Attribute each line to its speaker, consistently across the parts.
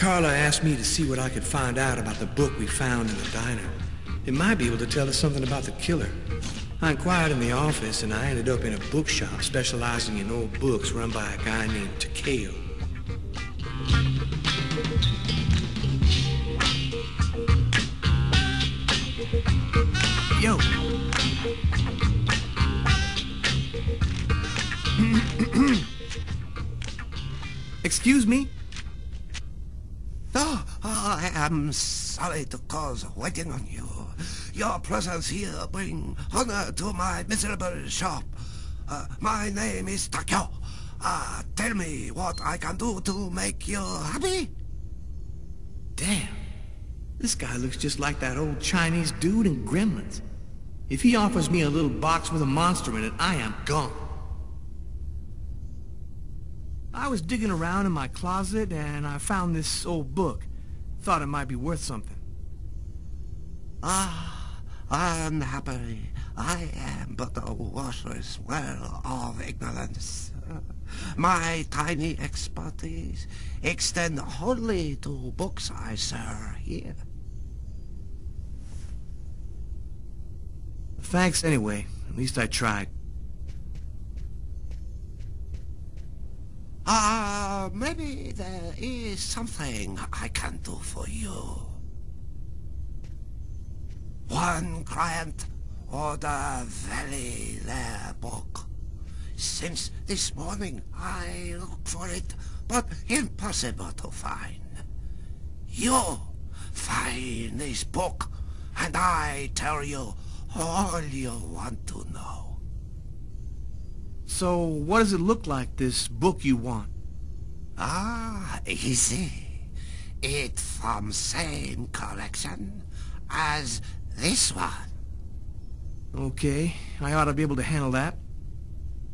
Speaker 1: Carla asked me to see what I could find out about the book we found in the diner. It might be able to tell us something about the killer. I inquired in the office and I ended up in a bookshop specializing in old books run by a guy named Takeo. Yo. Excuse me?
Speaker 2: Oh, I am sorry to cause waiting on you. Your presence here bring honor to my miserable shop. Uh, my name is Takeo. Uh, tell me what I can do to make you happy?
Speaker 1: Damn. This guy looks just like that old Chinese dude in Gremlins. If he offers me a little box with a monster in it, I am gone. I was digging around in my closet and I found this old book. Thought it might be worth something.
Speaker 2: Ah, unhappily, I am but a worthless well of ignorance. My tiny expertise extend only to books I sir here.
Speaker 1: Thanks anyway. At least I tried.
Speaker 2: Ah, uh, maybe there is something I can do for you. One client order very rare book. Since this morning I look for it, but impossible to find. You find this book, and I tell you all you want to know.
Speaker 1: So, what does it look like, this book you want?
Speaker 2: Ah, easy. It from same collection as this one.
Speaker 1: Okay, I ought to be able to handle that.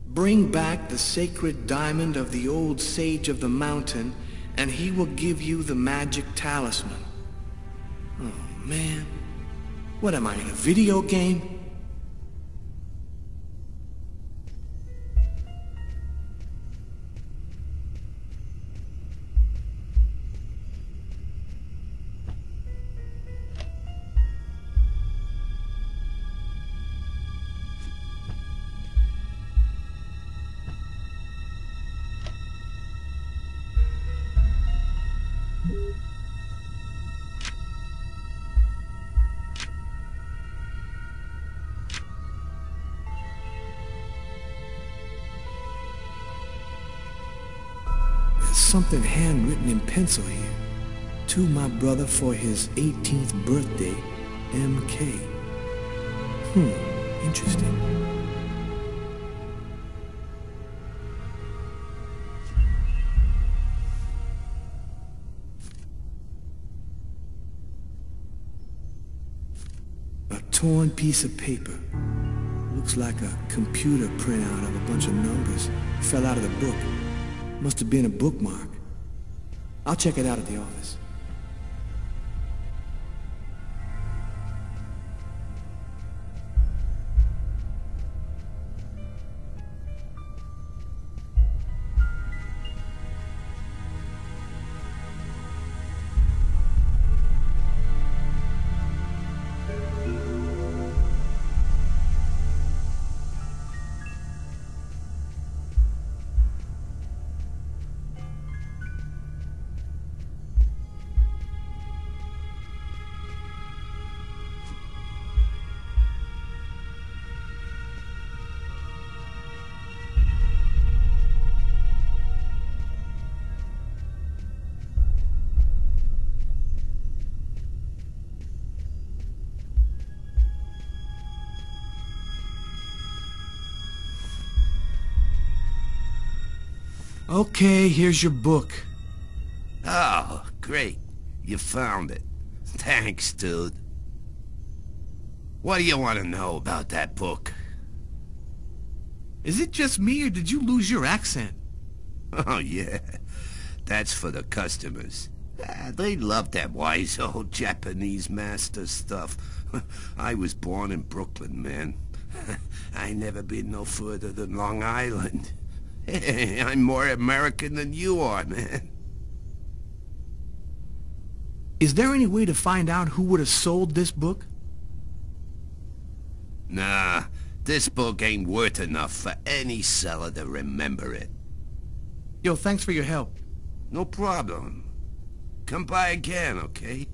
Speaker 1: Bring back the sacred diamond of the old sage of the mountain, and he will give you the magic talisman. Oh, man. What am I, in a video game? Something handwritten in pencil here. To my brother for his 18th birthday, M.K. Hmm, interesting. A torn piece of paper. Looks like a computer printout of a bunch of numbers. Fell out of the book. Must have been a bookmark. I'll check it out at the office. Okay, here's your book.
Speaker 2: Oh, great. You found it. Thanks, dude. What do you want to know about that book?
Speaker 1: Is it just me, or did you lose your accent?
Speaker 2: Oh, yeah. That's for the customers. Ah, they love that wise old Japanese master stuff. I was born in Brooklyn, man. I never been no further than Long Island. I'm more American than you are, man.
Speaker 1: Is there any way to find out who would have sold this book?
Speaker 2: Nah, this book ain't worth enough for any seller to remember it.
Speaker 1: Yo, thanks for your help.
Speaker 2: No problem. Come by again, okay?